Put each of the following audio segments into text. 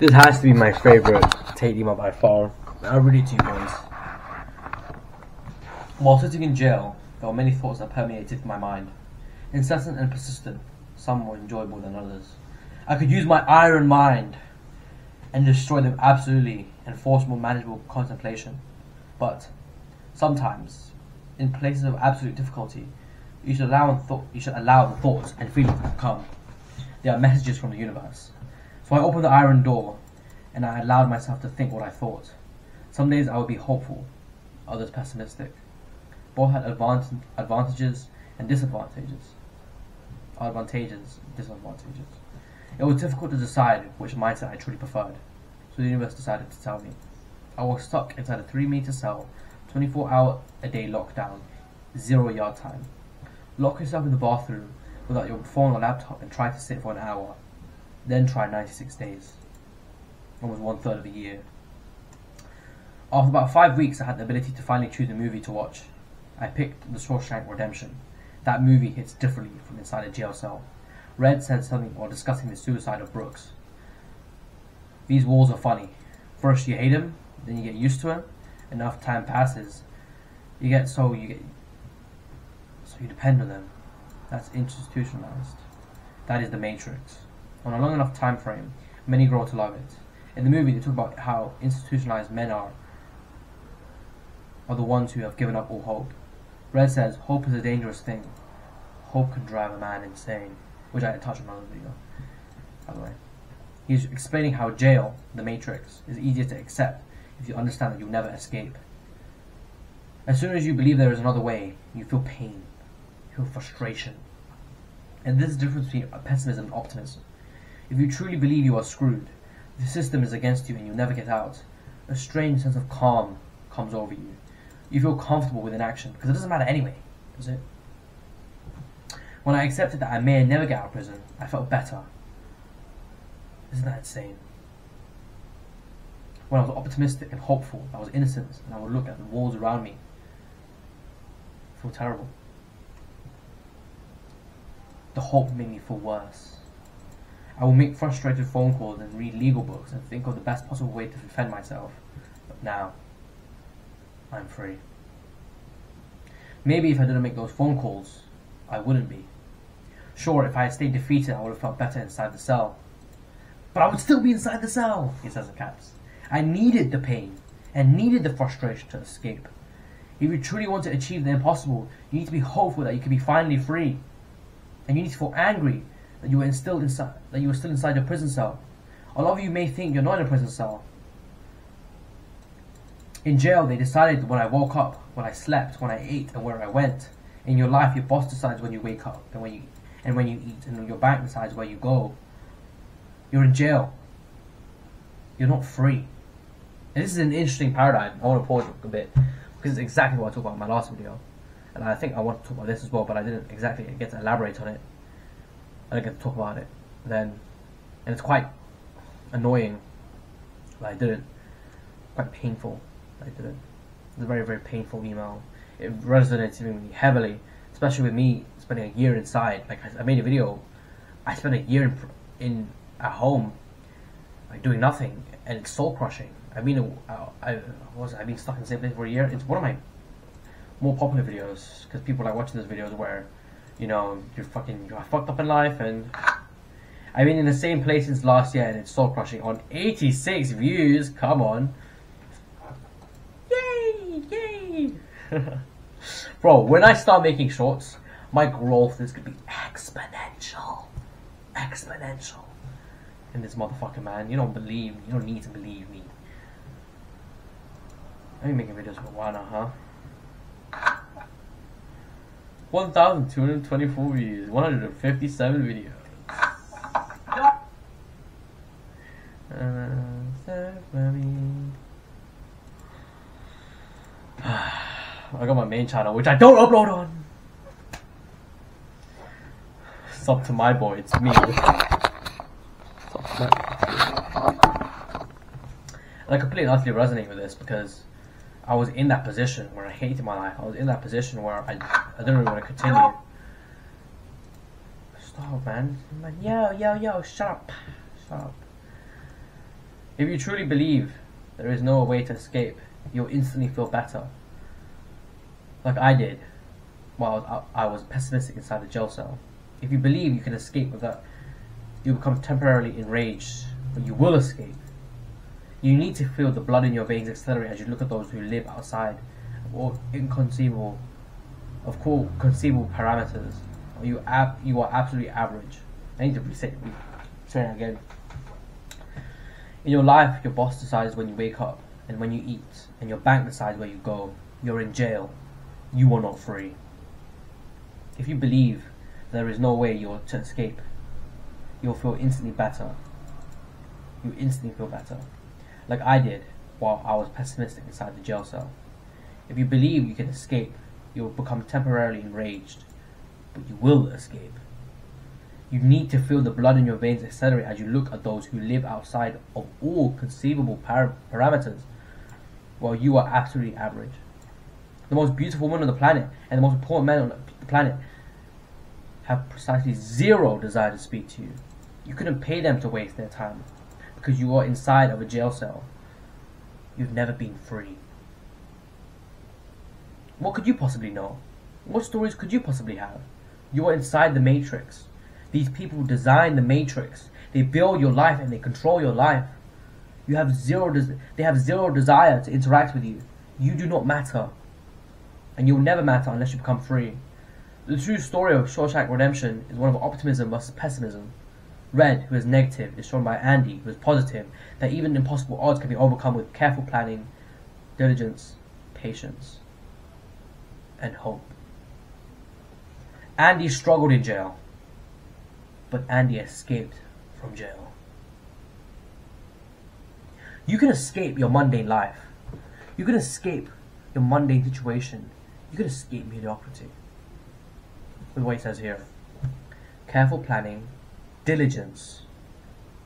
This has to be my favorite Tate email by far. I'll read it to you boys. While sitting in jail, there were many thoughts that permeated my mind. Incessant and persistent, some more enjoyable than others. I could use my iron mind and destroy them absolutely and force more manageable contemplation. But sometimes, in places of absolute difficulty, you should allow you should allow the thoughts and feelings to come. They are messages from the universe. So I opened the iron door, and I allowed myself to think what I thought. Some days I would be hopeful, others pessimistic. Both had advant- advantages and disadvantages. Advantages, disadvantages. It was difficult to decide which mindset I truly preferred, so the universe decided to tell me. I was stuck inside a 3 meter cell, 24 hour a day lockdown, zero yard time. Lock yourself in the bathroom without your phone or laptop and try to sit for an hour. Then try 96 days. Almost one third of a year. After about five weeks, I had the ability to finally choose a movie to watch. I picked The Shawshank Redemption. That movie hits differently from inside a jail cell. Red said something while discussing the suicide of Brooks. These walls are funny. First you hate him, then you get used to him. Enough time passes, you get so you get so you depend on them. That's institutionalized. That is the Matrix. On a long enough time frame, many grow to love it. In the movie, they talk about how institutionalized men are are the ones who have given up all hope. Red says hope is a dangerous thing. Hope can drive a man insane, which I touched on in another video, by the way. He's explaining how jail, the Matrix, is easier to accept if you understand that you'll never escape. As soon as you believe there is another way, you feel pain, you feel frustration. And this is the difference between pessimism and optimism. If you truly believe you are screwed, the system is against you and you'll never get out, a strange sense of calm comes over you. You feel comfortable with inaction because it doesn't matter anyway, does it? When I accepted that I may never get out of prison, I felt better. Isn't that insane? When I was optimistic and hopeful, I was innocent, and I would look at the walls around me. I feel terrible. The hope made me feel worse. I will make frustrated phone calls and read legal books and think of the best possible way to defend myself. But now, I'm free. Maybe if I didn't make those phone calls, I wouldn't be. Sure, if I had stayed defeated, I would have felt better inside the cell. But I would still be inside the cell, he says in caps. I needed the pain and needed the frustration to escape. If you truly want to achieve the impossible, you need to be hopeful that you can be finally free. And you need to feel angry that you were still inside that you were still inside your prison cell. A lot of you may think you're not in a prison cell. In jail, they decided when I woke up, when I slept, when I ate, and where I went. In your life, your boss decides when you wake up and when you and when you eat, and your bank decides where you go. You're in jail. You're not free. And this is an interesting paradigm. I want to pause a bit because it's exactly what I talked about in my last video, and I think I want to talk about this as well, but I didn't exactly get to elaborate on it. I didn't get to talk about it then, and it's quite annoying that I didn't. Quite painful that I didn't. It's a very very painful email. It resonates with me heavily, especially with me spending a year inside. Like I, I made a video, I spent a year in, in at home, like doing nothing, and it's soul crushing. I've been uh, I was I've been stuck in the same place for a year. It's one of my more popular videos because people like watching those videos where, you know, you're fucking fucked up in life and. I've been in the same place since last year and it's soul crushing on 86 views. Come on. Yay! Yay! Bro, when I start making shorts, my growth is gonna be exponential. Exponential. In this motherfucker, man. You don't believe me. You don't need to believe me. I've been making videos for a while now, huh? 1,224 views, 157 videos. I got my main channel, which I don't upload on. It's up to my boy, it's me. And I completely resonate with this because I was in that position where I hated my life. I was in that position where I, I didn't really want to continue. Stop, man. Man, Yo, yo, yo, shut up. Shut up. If you truly believe there is no way to escape, you'll instantly feel better. Like I did while I was pessimistic inside the jail cell. If you believe you can escape without, you become temporarily enraged, but you will escape. You need to feel the blood in your veins accelerate as you look at those who live outside all inconceivable, of course, conceivable parameters. You ab- you are absolutely average. I need to reset, that again. In your life, your boss decides when you wake up and when you eat, and your bank decides where you go. You're in jail. You are not free. If you believe there is no way you're to escape, you'll feel instantly better. You instantly feel better. Like I did while I was pessimistic inside the jail cell. If you believe you can escape, you'll become temporarily enraged, but you will escape. You need to feel the blood in your veins accelerate as you look at those who live outside of all conceivable par- parameters, while you are absolutely average. The most beautiful woman on the planet and the most important men on the planet have precisely zero desire to speak to you. You couldn't pay them to waste their time because you are inside of a jail cell. You've never been free. What could you possibly know? What stories could you possibly have? You are inside the matrix. These people design the matrix. They build your life and they control your life. You have zero they have zero desire to interact with you. You do not matter. And you'll never matter unless you become free. The true story of Shawshank Redemption is one of optimism versus pessimism. Red, who is negative, is shown by Andy, who is positive, that even impossible odds can be overcome with careful planning, diligence, patience, and hope. Andy struggled in jail but Andy escaped from jail. You can escape your mundane life. You can escape your mundane situation. You can escape mediocrity. With what he says here careful planning, diligence,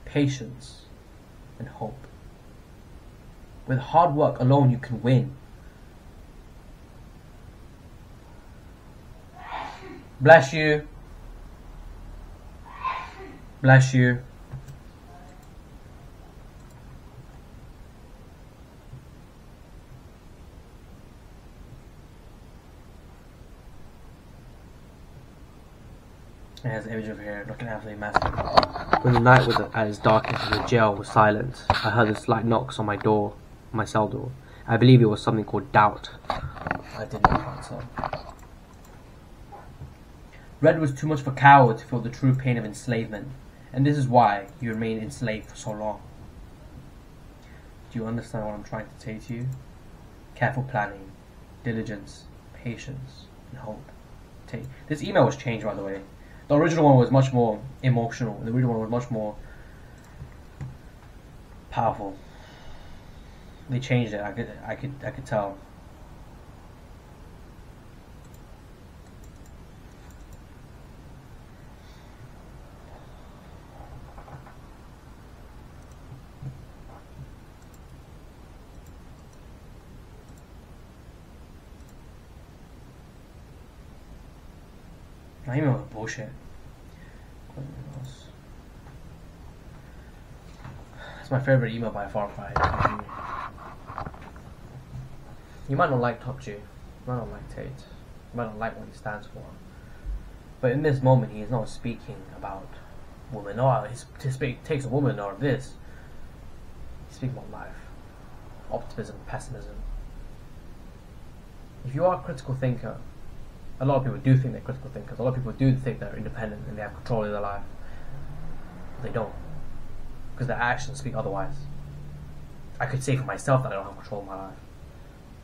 patience, and hope. With hard work alone, you can win. Bless you. Bless you. It has an image of here looking absolutely massive. When the night was its darkest and the jail was silent, I heard a slight knocks on my door, my cell door. I believe it was something called doubt. I did not answer. Red was too much of a coward to feel the true pain of enslavement and this is why you remain enslaved for so long. Do you understand what I'm trying to say to you? Careful planning, diligence, patience, and hope. Take this email was changed by the way. The original one was much more emotional, the original one was much more powerful. They changed it. I could, I could, I could tell. My email was bullshit. It's my favorite email by far by You might not like Top G, you might not like Tate, you might not like what he stands for. But in this moment, he is not speaking about women, or his speak takes a woman or this. He's speaking about life, optimism, pessimism. If you are a critical thinker, a lot of people do think they're critical thinkers. A lot of people do think they're independent and they have control of their life. They don't. Because their actions speak otherwise. I could say for myself that I don't have control of my life.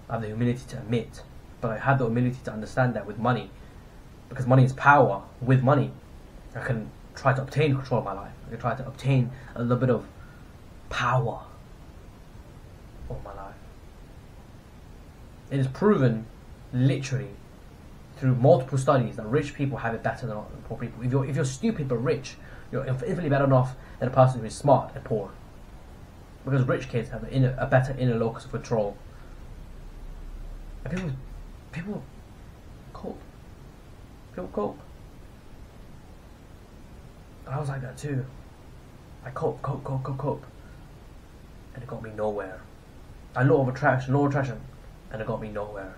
I have the humility to admit, but I have the humility to understand that with money, because money is power, with money, I can try to obtain control of my life. I can try to obtain a little bit of power over my life. It is proven, literally, through multiple studies that rich people have it better than poor people. If you're, if you're stupid but rich, you're infinitely better off than a person who is smart and poor. Because rich kids have inner, a better inner locus of control. And people, people cope. People cope. I was like that too. I cope, cope, cope, cope, cope. and it got me nowhere. A law of attraction, law of attraction, and it got me nowhere.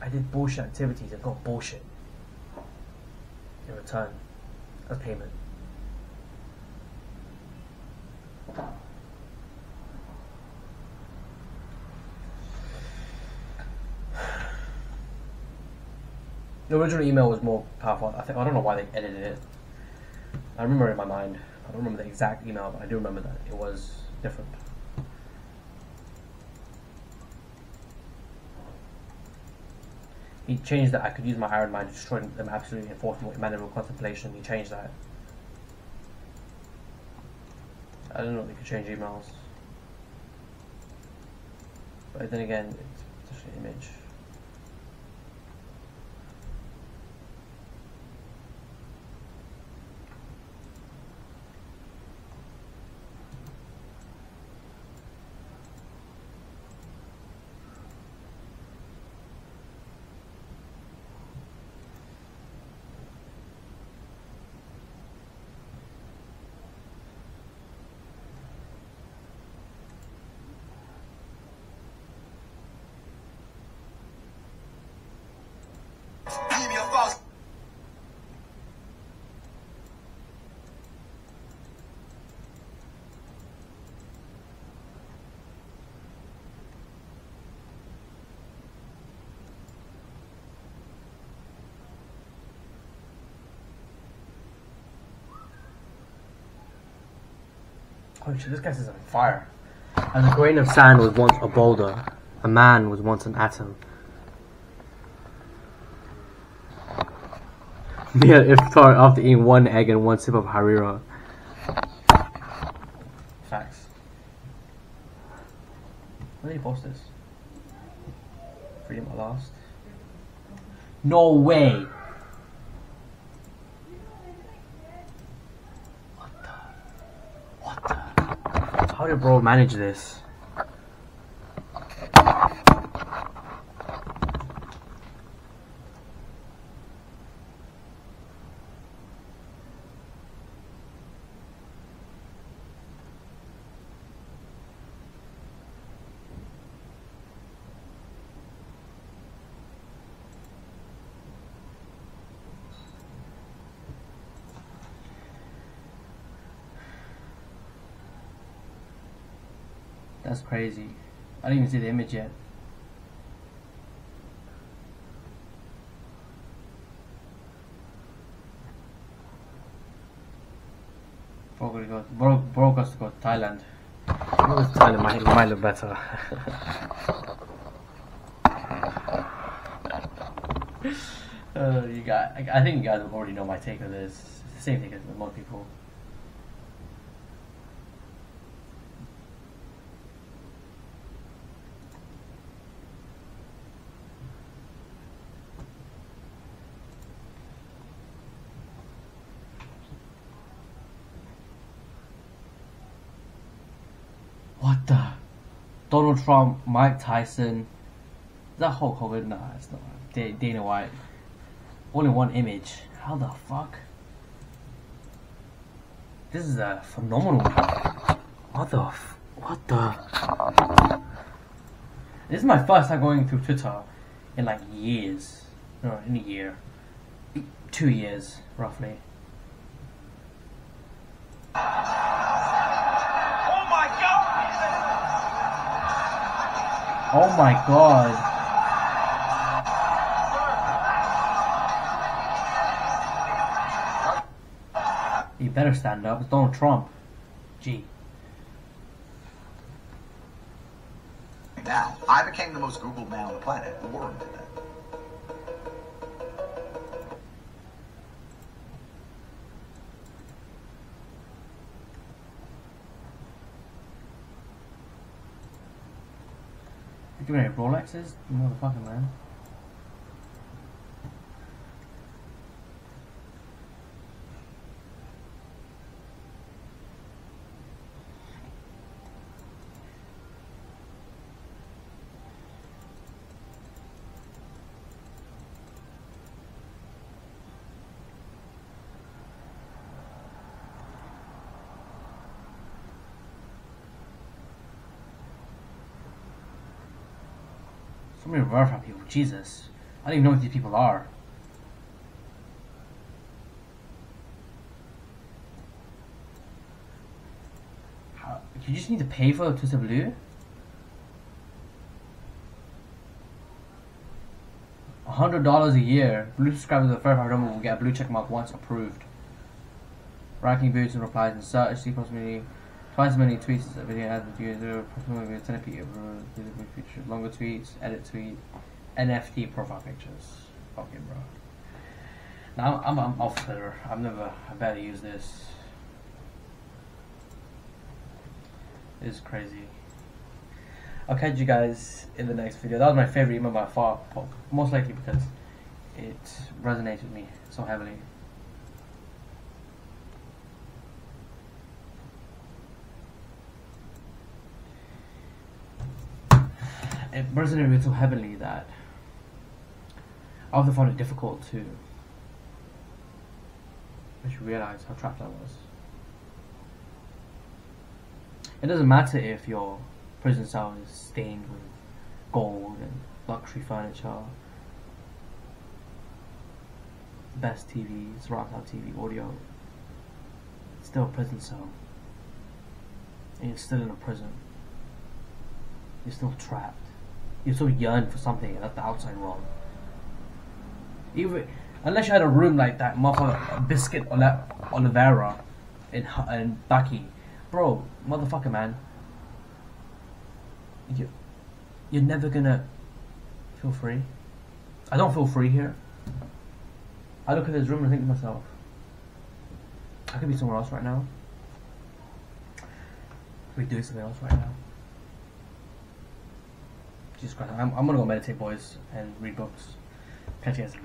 I did bullshit activities and got bullshit in return as payment. The original email was more powerful. I think I don't know why they edited it. I remember it in my mind. I don't remember the exact email, but I do remember that it was different. He changed that I could use my iron mind to destroy them absolutely and force them manual contemplation. He changed that. I don't know if you could change emails. But then again, it's just an image. Shit, this guy's is on fire. As a grain of sand was once a boulder, a man was once an atom. Mere iftar after eating one egg and one sip of harira. Facts. Where did he post this? Freedom at last. No way! What the? What the? How did bro manage this? That's crazy. I didn't even see the image yet. Bro, gotta go. Bro, bro goes to go to Thailand. Thailand, might, might look better. uh, you got. I, I think you guys already know my take on this. It's the same thing as most people. What the? Donald Trump, Mike Tyson, that Hulk Hogan? Nah, it's not. Dana White. In one image. How the fuck? This is a phenomenal. What the? What the? This is my first time going through Twitter in like years. No, in a year. Two years, roughly. Oh my god. You better stand up. It's Donald Trump. Gee. Now, I became the most Googled man on the planet. The world did that. You giving any Rolexes? You motherfucking man. Let me verify people. Jesus. I don't even know what these people are. How, you just need to pay for Twitter Blue? hundred dollars a year. Blue subscribers to the number will get a blue check mark once approved. Ranking boosts and replies and search, see possibly twice as many tweets as the video has with user, approximately 10 features, longer tweets, edit tweet, NFT profile pictures. Okay, bro. Now I'm, I'm off Twitter. I've never, I barely use this. It's crazy. I'll catch you guys in the next video. That was my favorite email by far, most likely because it resonated with me so heavily. It with me so heavily that I often found it difficult to actually realize how trapped I was. It doesn't matter if your prison cell is stained with gold and luxury furniture, best TVs, rock out TV, audio. It's still a prison cell. And you're still in a prison. You're still trapped. You still yearn for something at the outside world. Even unless you had a room like that motherfucker Biscuit Oli- Oliveira in in Bucky, bro, motherfucker, man. You, you're never gonna feel free. I don't feel free here. I look at this room and think to myself, I could be somewhere else right now. I could be doing something else right now. Jesus Christ, I'm, I'm gonna go meditate, boys, and read books. Catch you guys bit.